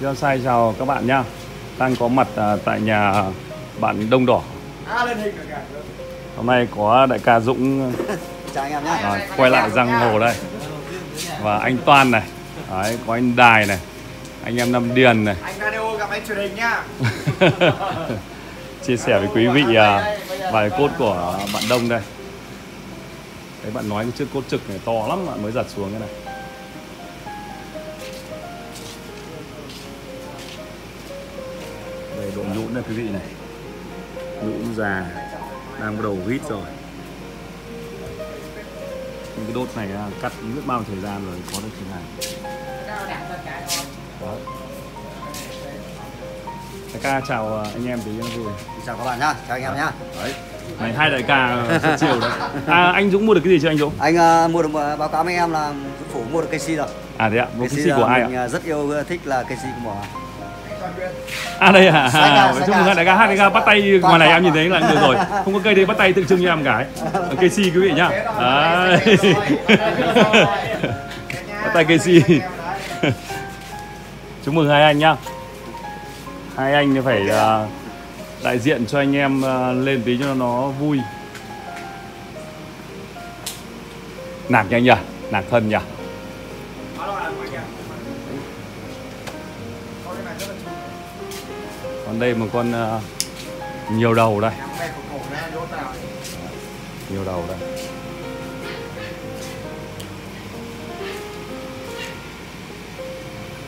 Giao sai chào các bạn nhá. Đang có mặt à, tại nhà bạn Đông Đỏ. À lên hình rồi cả Hôm nay có đại ca Dũng chào anh em nhé à, quay lại giang hồ đây. Và anh Toan này. Đấy, có anh Đài này. Anh em Nam Điền này. Anh radio gặp anh truyền hình nhá. Chia sẻ với quý vị à, vài cốt của bạn Đông đây. Đấy bạn nói cái chiếc cốt trực này to lắm bạn mới giật xuống cái này độ nhũn này quý vị này Nhũn già Đang bắt đầu hít rồi Những cái đốt này à, cắt biết bao thời gian rồi có được thế này Đó. Đại ca chào à, anh em tí vui chào các bạn nhá chào anh em nhá Đấy. Này hai đại ca xuất chiều đấy. À anh Dũng mua được cái gì chưa anh Dũng? anh ờ, mua được ờ, báo cáo với em là Dũng phủ mua được cây si rồi À thế ạ, một cái xì là của ai mình ạ? ờ, rất yêu thích là cây si của mỏ À đây à, à chúc mừng đại ca hát đại ca bắt tay ngoài này em nhìn thấy là được rồi. Không có cây đây bắt tay tượng trưng cho em cái. Cây si quý vị nhá. Đấy. Bắt tay cây si. Chúc mừng hai anh nhá. Hai anh phải à, đại diện cho anh em à, lên tí cho nó vui. Nạc nhỉ anh nhỉ? Nạc thân nhỉ? Còn đây một con à, nhiều đầu đây, nhiều đầu đây.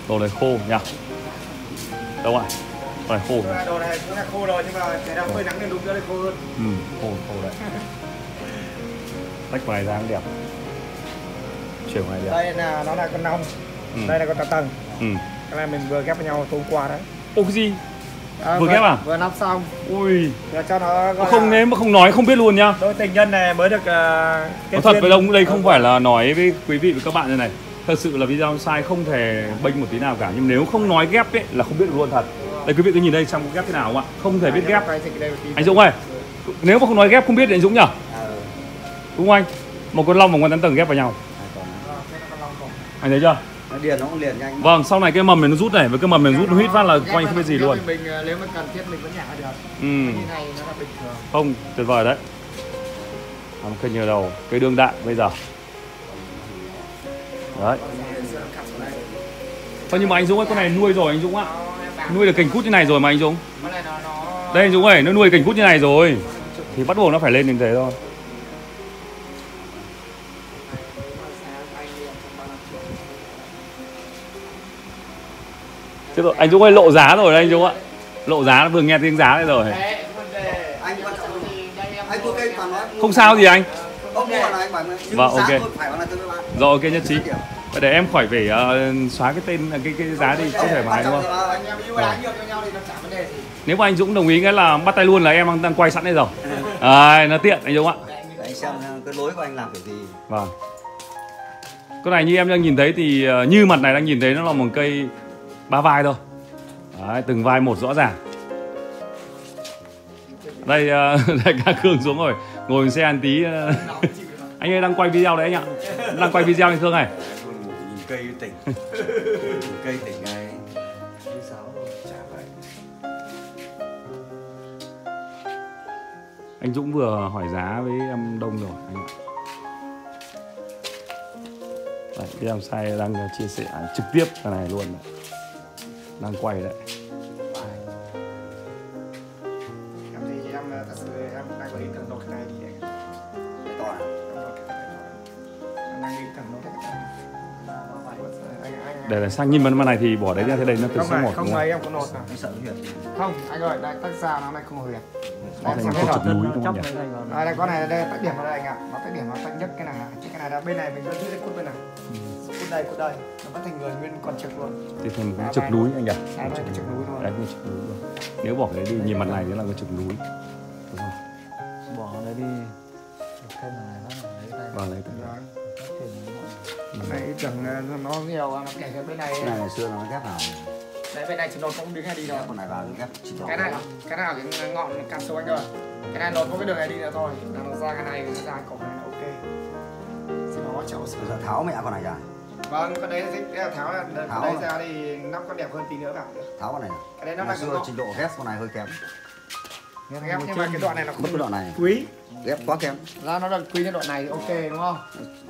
Đồ này khô nhỉ? Đâu ạ? Đồ này khô. nhỉ? đồ này cũng là khô rồi nhưng mà cái nào phơi nắng nên đúng nữa là khô hơn Ừ, khô khô đấy. Tách ngoài ra cũng đẹp. Chiều ngoài đẹp. đây là nó là con nong Ừ. đây là con tà tầng Ừ. cái này mình vừa ghép với nhau tối qua đấy Ô cái gì? À, Vừa ghép à? vừa lắp xong. Ui, vừa cho nó gọi không là nếu mà không nói không biết luôn nhá. đôi tình nhân này mới được uh, Nói thật với ông đây không phải là nói với quý vị với các bạn như này. Thật sự là video sai không thể bênh một tí nào cả. Nhưng nếu không nói ghép ấy là không biết luôn thật. Đây quý vị cứ nhìn đây xem có ghép thế nào không ạ? Không thể biết ghép. Anh Dũng ơi Nếu mà không nói ghép không biết thì anh Dũng nhở Ờ, Đúng không anh? Một con long và con tán tầng ghép vào nhau. Anh thấy chưa điền nó cũng liền nhanh. Vâng sau này cái mầm này nó rút này Với cái mầm này nó rút nó hít phát là coi như không biết gì luôn. mình ờ, nếu mà cần thiết mình vẫn nhả được. Ừ. Như này nó là bình thường. Không tuyệt vời đấy. Làm cây nhiều đầu Cây đương đại bây giờ. Đấy. Thôi nhưng mà anh Dũng ơi con này nuôi rồi anh Dũng ạ. Nuôi được cành cút như này rồi mà anh Dũng. Đây anh Dũng ơi nó nuôi cành cút như này rồi. Thì bắt buộc nó phải lên như thế thôi Thế rồi anh Dũng ơi lộ giá rồi đấy anh Dũng ạ. Lộ giá vừa nghe tiếng giá đây rồi. Đấy, nói. Không sao gì anh. Vâng, ok. Rồi ok nhất trí. Để em khỏi phải ờ, xóa cái tên cái cái giá đi có thể mà đúng không? là anh em yêu ái nhiều cho nhau thì nó chẳng vấn đề gì. Nếu mà anh Dũng đồng ý cái là bắt tay luôn là em đang, đang quay sẵn đây rồi. À, nó tiện anh Dũng ạ. Để anh xem ờ, cái lối của anh làm kiểu gì. Vâng. Con này như em đang nhìn thấy thì ờ, như mặt này đang nhìn thấy nó là một cây ba vai thôi. Đấy, từng vai một rõ ràng. Đây ờ, đại ca Khương xuống rồi, ngồi xe ăn tí. ờ. anh ơi đang quay video đấy anh ạ. Đang quay video anh Khương này. cây tỉnh cây tỉnh này Anh Dũng vừa hỏi giá với em Đông rồi anh ạ. Đấy, cái em sai đang chia sẻ trực tiếp cái này luôn đấy. Đang quay đấy. em thì em ờ, thật sự em đang có ý tưởng nộp cái này thì em to à? em đang nghĩ tưởng nộp cái này. Để là sang nhìn bên này thì bỏ đấy ra thế đây nó từ không số này 1 không đúng không? ấy em có nộp nào sợ huyệt. Không anh ơi đây tách ra nó này không huyền Nó em xem một hết rồi núi đúng không nhỉ? À, đây con này đây tách điểm vào đây anh ạ. Nó tách điểm nó tách nhất cái này chứ cái này là bên này mình vẫn giữ cái cút bên này đây cút đây. Nó vẫn thành người nguyên còn trực luôn. Thì thành cái trực núi anh nhỉ? đây đây cái trực núi luôn. Đấy, cái trực núi luôn. Nếu bỏ cái đi nhìn mặt này thì là cái trực núi. Đúng không? bỏ đấy đi. Cây này nó là lấy cái này. Tưởng ờ, nó nhiều nó kể cái bên này cái này ngày xưa nó ghép vào. Đấy bên này chỉ nộp cũng đứng này đi ghép con này vào ghép chỉ cái này cái này ở cái ngọn cam số anh ơi cái này nộp có cái đường này đi nữa thôi. Là nó ra cái này nó ra cổ này ok. Xin nó cháu giờ tháo mẹ con này ra vâng con đấy cái tháo là Tháo đấy à? ra thì nắp con đẹp hơn tí nữa vào tháo con này này. cái đấy nó ngày là cái xưa trình độ ghép con này hơi kém. Ghép nhưng mà cái đoạn này nó mất cái không đoạn này. quý. Ghép quá kém. Ra nó là quý cái đoạn này ok đúng không?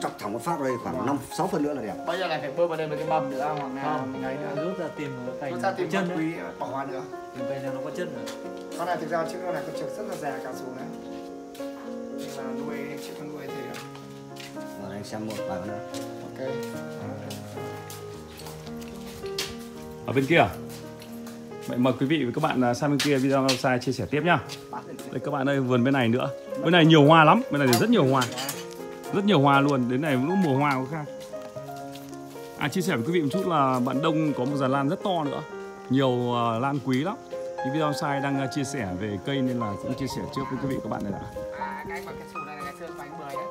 Chọc thẳng một phát đây khoảng năm sáu phân nữa là đẹp. Bây giờ lại phải bơm vào đây một cái mầm nữa hoặc là Không. mình ấy nữa. Rút ra tìm rút ra tìm chân quý bỏ qua nữa. Tìm cành nào nó có chân rồi. Con này thực ra chiếc con này con trượt rất là già cao su đấy nhưng mà nuôi chiếc con nuôi thì rồi anh xem một vài con nữa ok. Ở bên kia à? Vậy mời quý vị và các bạn à, sang bên kia video sai chia sẻ tiếp nhá. Đây các bạn ơi vườn bên này nữa. Bên này nhiều hoa lắm. Bên này thì rất nhiều hoa. Rất nhiều hoa luôn. Đến này lúc mùa hoa có khác. À chia sẻ với quý vị một chút là bạn đông có một dàn lan rất to nữa. Nhiều à, lan quý lắm. Thì video sai đang à, chia sẻ về cây nên là cũng chia sẻ trước với quý vị các bạn này đã. À, cái mà cái sù này là cái xương bánh bưởi đấy.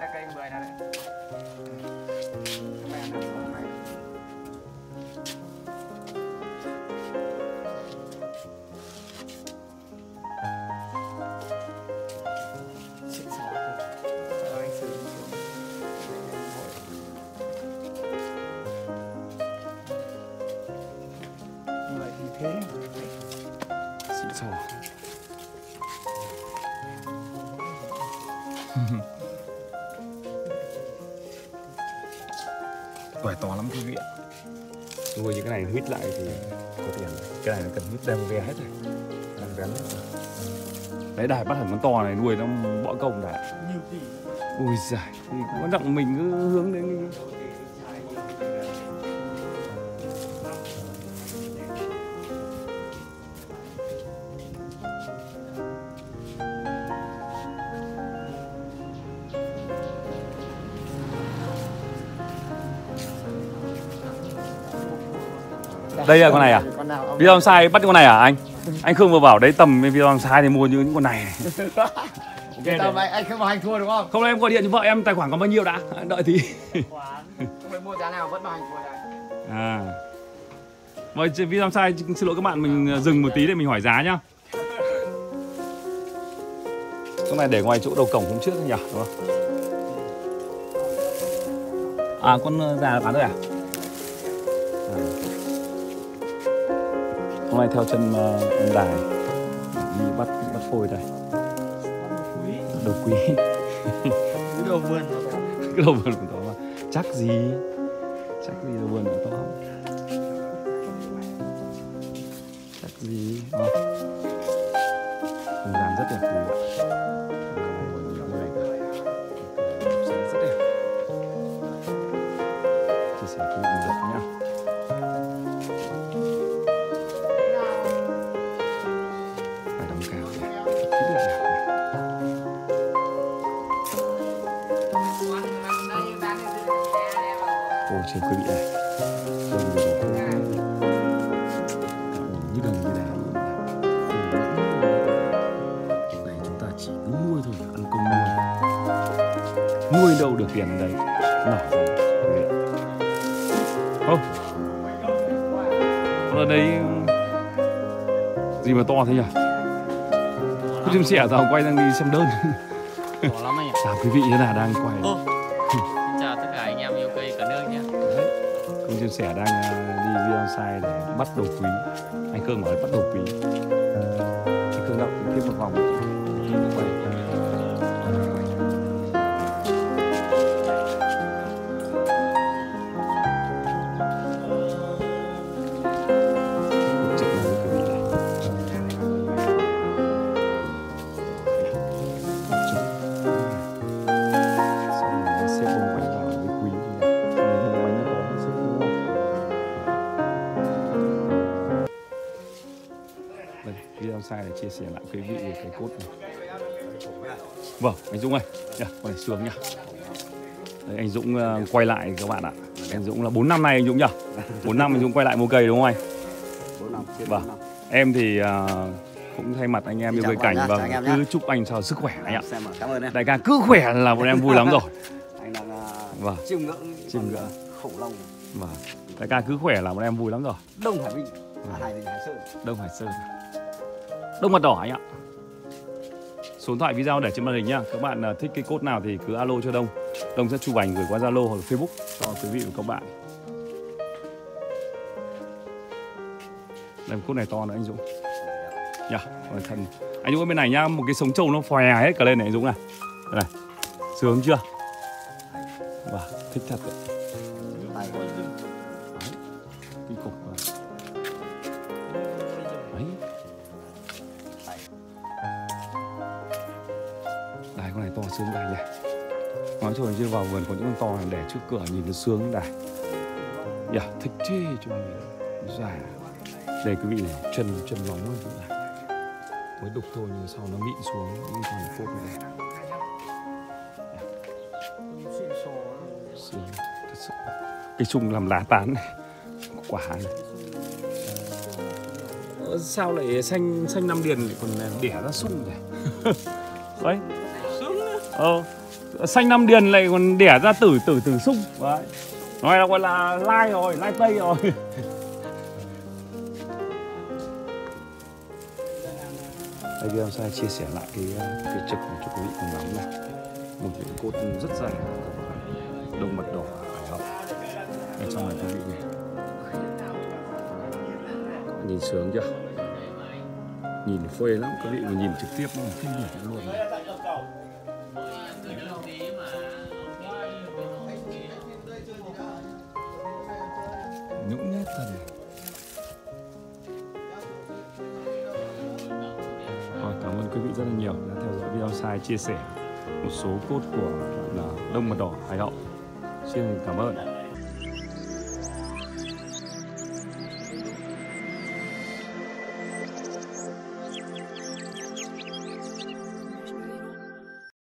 Cái cây bưởi này đấy sò Tuổi to lắm quý vị ạ Nuôi những cái này hít lại thì có tiền Cái này nó cần hít đem ve hết rồi. Đang gắn hết rồi. Đấy đài bắt hẳn con to này nuôi nó bỏ công đài. Nhiều tỷ Ui giời thì Quan trọng mình cứ hướng đến Đây là con này à? Video sai bắt con này à anh? Anh Khương vừa bảo đấy tầm video sai thì mua những con này Cái tầm anh, anh không bảo hành thua đúng không? Không em gọi điện cho vợ em tài khoản có bao nhiêu đã Đợi tí Không phải mua giá nào vẫn bảo hành thua À Vậy chị- video sai xin lỗi các bạn mình dừng một tí để mình hỏi giá nhá Con này để ngoài chỗ đầu cổng hôm trước thôi nhỉ đúng không? À con già bán rồi à? à. Con này theo chân ờ, ông đài. Đi bắt bắt phôi đây. Đầu quý. Cái đồ vườn. Cái đầu vườn của nó mà. Chắc gì? Chắc gì đầu vườn của nó chắc gì? Ờ. không rất đẹp quý Ô trên quý vị này Đường đường đường Như đường như đá luôn này. Chúng ta chỉ cứ nuôi thôi Ăn công nuôi Nuôi đâu được tiền đấy Nở rồi. Không ở đây Gì mà to thế nhỉ Cứ chim sẻ tao quay đang đi xem đơn. Chào quý vị thế nào đang quay Ô. chia sẻ đang ờ, đi video sai để bắt đầu quý. Anh Cương bảo là bắt đầu quý. Ờ, anh Cương đọc tiếp một vòng. Quay. Một Video sai để chia sẻ lại quý vị về cái cốt này. Vâng, anh Dũng ơi, nhá, con này xuống nhá. Đấy, anh Dũng ờ, quay lại các bạn ạ. Anh Dũng là 4 năm nay anh Dũng nhá. 4 năm anh Dũng quay lại mua cây đúng không anh? bốn năm trên Vâng. Em thì ờ, cũng thay mặt anh em yêu cây cảnh vâng, em cứ nhá. chúc anh cho sức khỏe anh ạ. cảm ơn em Đại ca cứ khỏe là bọn em vui lắm rồi. anh đang uh, Vâng. chiêm ngưỡng Chiêm ngưỡng. uh, khủng long Vâng. Đại ca cứ khỏe là bọn em vui lắm rồi. đông hải vinh à, hải vinh hải sơn Đông Hải Sơn Đông mặt đỏ anh ạ. Số điện thoại video để trên màn hình nhá. Các bạn à, thích cái cốt nào thì cứ alo cho Đông. Đông sẽ chụp ảnh gửi qua Zalo hoặc Facebook cho quý vị và các bạn. Đây một cốt này to nữa anh Dũng. Nhá yeah, thân anh Dũng ở bên này nhá một cái sống trâu nó phòe hết cả lên này anh Dũng này. Đây này sướng chưa? Wow, thích thật đấy. Con này to sướng đây nhỉ? Nói chung chưa vào vườn có những con to này để trước cửa nhìn nó sướng đây, dạ thích chi cho mình già dạ. đây quý vị này chân chân nóng hơn chúng ta, này mới đục thôi nhưng sau nó mịn xuống những con phốt này sướng thật sự. Cái chung làm lá tán này quả này. Ờ, sao lại xanh xanh năm điền lại còn đẻ ra sung này đấy ờ xanh năm điền lại còn đẻ ra tử tử tử sung đấy. Nói là gọi là lai rồi lai tây rồi. Đây video sai chia sẻ lại cái cái trực này cho quý vị cùng ngắm này một những cốt rất dài đông mật đỏ phải không? Ở trong này quý vị này nhìn sướng chưa? Nhìn phê lắm quý vị mà nhìn trực tiếp nó kinh điển luôn. này. Quý vị rất là nhiều đã theo dõi video sai chia sẻ một số cốt của bạn đông mật đỏ hải hậu. Xin cảm ơn